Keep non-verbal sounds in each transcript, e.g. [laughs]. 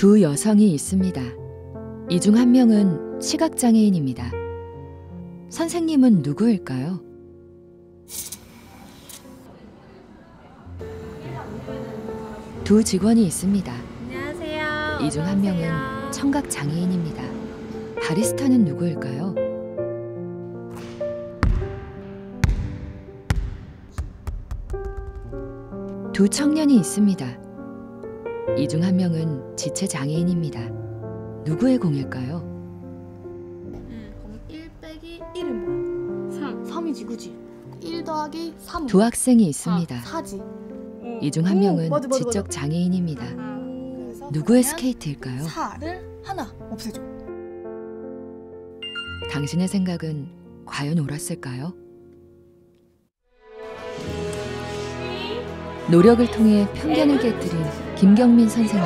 두 여성이 있습니다. 이 중 한 명은 시각장애인입니다. 선생님은 누구일까요? 두 직원이 있습니다. 안녕하세요. 이 중 한 명은 청각장애인입니다. 바리스타는 누구일까요? 두 청년이 있습니다. 이 중 한 명은 지체 장애인입니다. 누구의 공일까요? 그럼 1 빼기 1은 뭐야? 3. 3이지 그지? 1 더하기 3. 두 학생이 있습니다. 4 지. 이 중한 오, 명은 맞아, 맞아, 지적 장애인입니다. 그래서 누구의 스케이트일까요? 4를 하나 없애줘. 당신의 생각은 과연 옳았을까요? 노력을 통해 편견을 깨뜨린 김경민 선생님.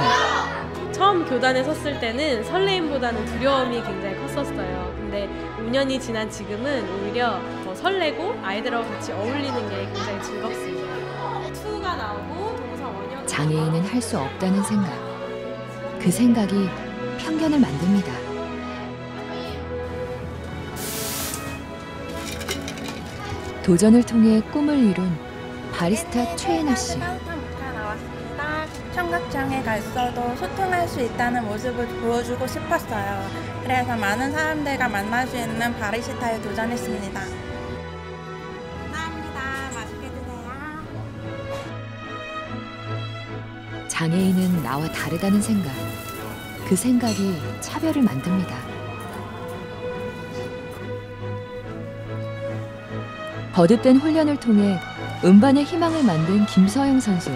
처음 교단에 섰을 때는 설레임보다는 두려움이 굉장히 컸었어요. 근데 5년이 지난 지금은 오히려 더 설레고 아이들하고 같이 어울리는 게 굉장히 즐겁습니다. 투가 나오고 동사 원형 장애인은 할 수 없다는 생각. 그 생각이 편견을 만듭니다. 도전을 통해 꿈을 이룬 바리스타 최애나 씨. 청각장애가 있어도 소통할 수 있다는 모습을 보여주고 싶었어요. 그래서 많은 사람들과 만날 수 있는 바리스타에 도전했습니다. 감사합니다. 맛있게 드세요. 장애인은 나와 다르다는 생각. 그 생각이 차별을 만듭니다. 거듭된 훈련을 통해 음반의 희망을 만든 김서영 선수.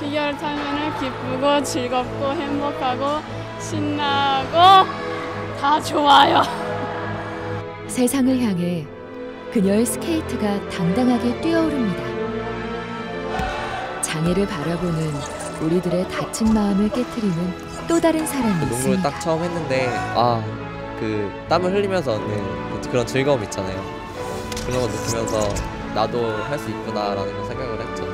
피겨를 타면은 기쁘고 즐겁고 행복하고 신나고 다 좋아요. [laughs] 세상을 향해 그녀의 스케이트가 당당하게 뛰어오릅니다. 장애를 바라보는 우리들의 다친 마음을 깨트리는 또 다른 사람이 그 농구를 있습니다. 딱 처음 했는데 아 그 땀을 흘리면서 얻는 그- 그런 즐거움 있잖아요. 그런 거 느끼면서 나도 할 수 있구나라는 생각을 했죠.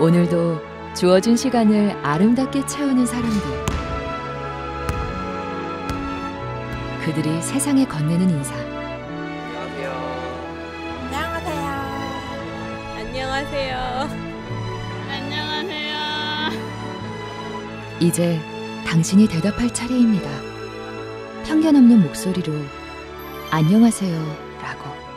오늘도 주어진 시간을 아름답게 채우는 사람들. 그들이 세상에 건네는 인사. 안녕하세요. 안녕하세요. 안녕하세요. 안녕하세요. 이제 당신이 대답할 차례입니다. 편견 없는 목소리로 안녕하세요 라고.